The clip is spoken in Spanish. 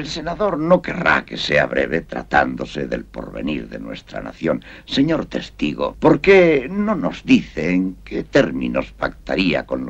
El senador no querrá que sea breve tratándose del porvenir de nuestra nación. Señor testigo, ¿por qué no nos dice en qué términos pactaría con los